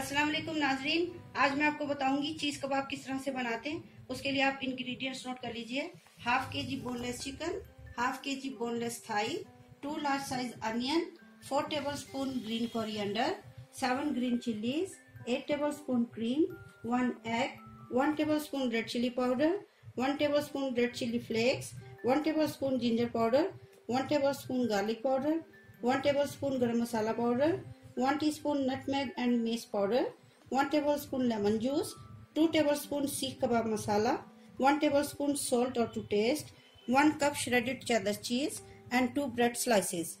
अस्सलाम वालेकुम नाजरीन। आज मैं आपको बताऊँगी चीज़ कबाब किस तरह से बनाते हैं। उसके लिए आप इंग्रेडिएंट्स नोट कर लीजिए। Half K ji boneless chicken half K G boneless thigh two large size onion four tablespoon green coriander seven green chillies eight tablespoon cream one egg one tablespoon red chilli powder one tablespoon red chilli flakes one tablespoon ginger powder one tablespoon garlic powder one tablespoon garam masala powder one teaspoon nut nutmeg and mace powder one tablespoon lemon juice two tablespoon seekh kebab masala one tablespoon salt और to taste one cup shredded cheddar cheese and two bread slices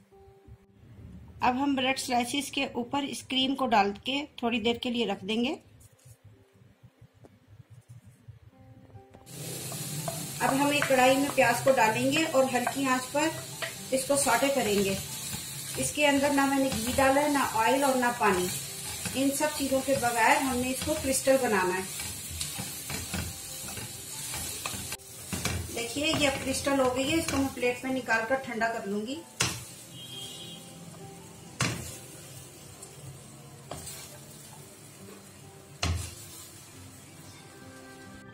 अब हम bread slices के ऊपर इस cream को डाल के थोड़ी देर के लिए रख देंगे। अब हम एक कढ़ाई में प्याज को डालेंगे और हल्की आँच पर इसको साटे करेंगे। इसके अंदर ना मैंने घी डाला है, ना ऑयल और ना पानी। इन सब चीज़ों के बगैर हमने इसको क्रिस्टल बनाना है। देखिए, ये अब क्रिस्टल हो गई है, इसको मैं प्लेट में निकाल कर ठंडा कर लूँगी।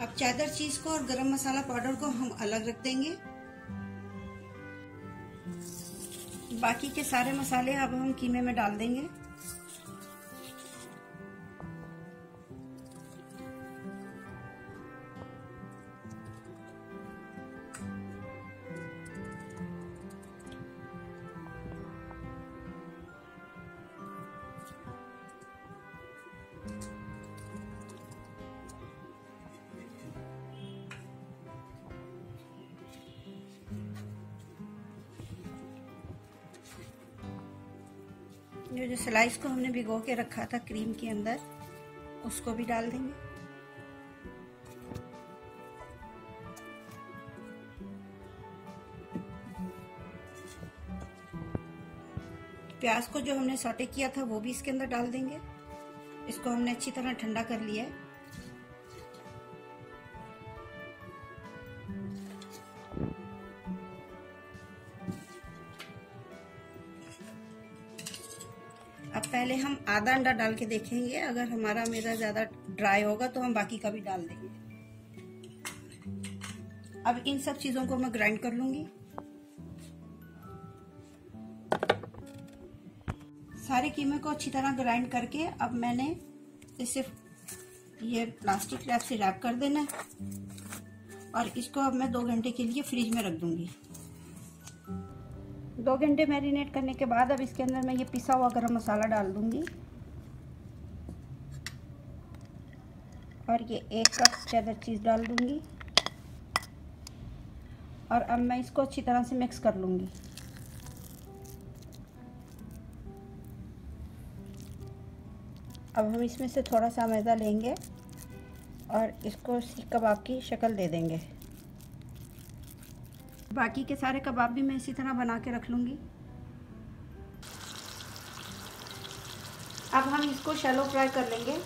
अब चादर चीज़ को और गरम मसाला पाउडर को हम अलग रख देंगे। बाकी के सारे मसाले अब हम कीमे में डाल देंगे। ये जो स्लाइस को हमने भिगो के रखा था क्रीम के अंदर, उसको भी डाल देंगे। प्याज को जो हमने सॉटे किया था, वो भी इसके अंदर डाल देंगे। इसको हमने अच्छी तरह ठंडा कर लिया है। अब पहले हम आधा अंडा डाल के देखेंगे। अगर हमारा मेरा ज़्यादा ड्राई होगा तो हम बाकी का भी डाल देंगे। अब इन सब चीज़ों को मैं ग्राइंड कर लूँगी। सारे कीमे को अच्छी तरह ग्राइंड करके अब मैंने इसे ये प्लास्टिक रैप से रैप कर देना है। और इसको अब मैं दो घंटे के लिए फ्रिज में रख दूँगी। दो घंटे मैरिनेट करने के बाद अब इसके अंदर मैं ये पिसा हुआ गरम मसाला डाल दूँगी। और ये एक कप चेदर चीज़ डाल दूँगी। और अब मैं इसको अच्छी तरह से मिक्स कर लूँगी। अब हम इसमें से थोड़ा सा मैदा लेंगे और इसको सीख कबाब की शक्ल दे देंगे। बाकी के सारे कबाब भी मैं इसी तरह बना के रख लूँगी। अब हम इसको शैलो फ्राई कर लेंगे।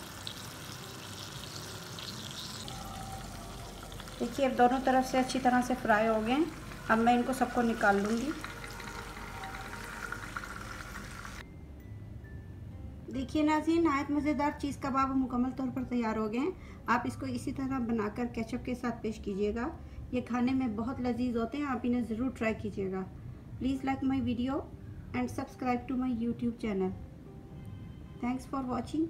देखिए, अब दोनों तरफ़ से अच्छी तरह से फ्राई हो गए अब मैं इनको सबको निकाल लूँगी। देखिए नाजीन नहायत मज़ेदार चीज़ कबाब मुकम्मल तौर पर तैयार हो गए हैं। आप इसको इसी तरह बनाकर केचप के साथ पेश कीजिएगा। ये खाने में बहुत लजीज होते हैं, आप इन्हें ज़रूर ट्राई कीजिएगा। Please like my video and subscribe to my YouTube channel thanks for watching